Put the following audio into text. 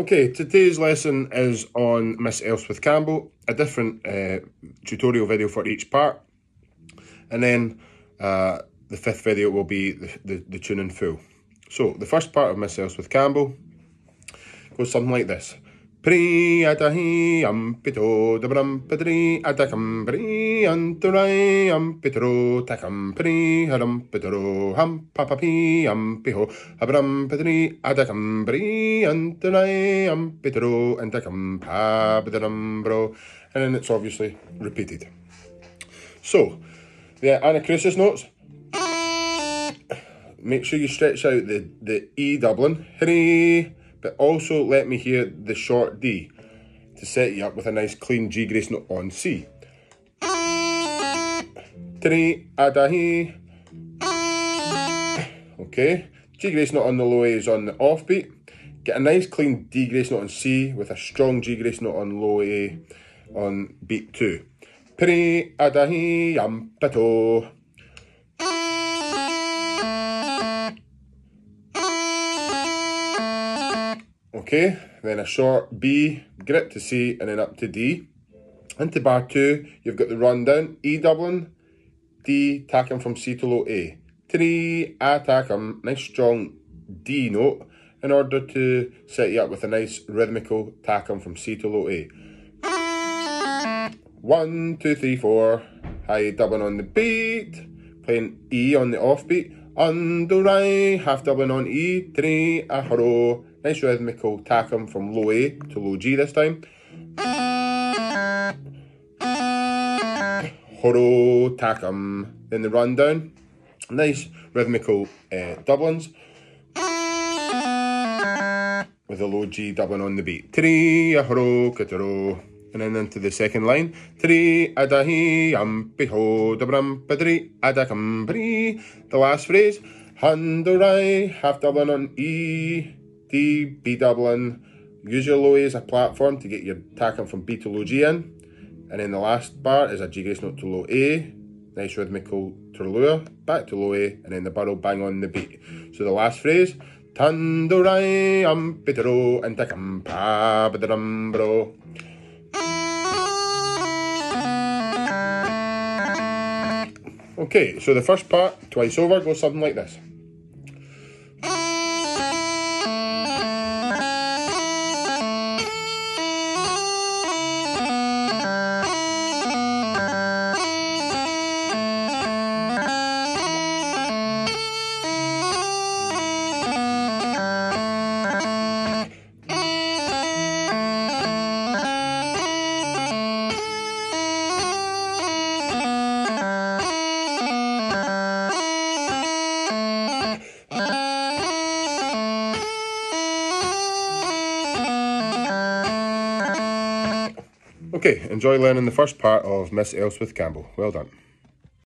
Okay, today's lesson is on Miss Elspeth Campbell, a different uh, tutorial video for each part. And then uh, the fifth video will be the, the, the tune in full. So the first part of Miss Elspeth Campbell goes something like this. Pri atahi ampito dabram pedri atakam pri anturai ampitro takam pri haram pitro ham papapi ampiho abram pedri atakam pri anturai ampitro antakam pabdaram bro and then it's obviously repeated. So the anacrusis notes make sure you stretch out the, the E doubling. Hooray! But also let me hear the short D to set you up with a nice clean G grace note on C. adahi. Okay, G grace note on the low A is on the offbeat. Get a nice clean D grace note on C with a strong G grace note on low A on beat 2. Pri adahi yampato. Okay, then a short B, grip to C, and then up to D. Into bar two, you've got the run down, E doubling, D, tacking from C to low A. Three, A tackum, nice strong D note, in order to set you up with a nice rhythmical tackum from C to low A. One, two, three, four, high doubling on the beat, playing E on the offbeat, under right, half doubling on E, three, a hurrow, Nice rhythmical tackum from low A to low G this time. Horo tackum. Then the rundown. Nice rhythmical uh, doublings. With a low G doubling on the beat. Three, a horo, kataro. And then into the second line. Three, adahi, ampiho, dabram, padri, adakam, The last phrase. Handorai, half doubling on E. D, B doubling. Use your low A as a platform to get your tacking from B to low G in. And then the last bar is a G grace note to low A. Nice rhythmical taorluath, back to low A, and then the barrel bang on the beat. So the last phrase, Tandorai ampitero and takam bro. Okay, so the first part, twice over, goes something like this. Okay, enjoy learning the first part of Miss Elspeth Campbell. Well done.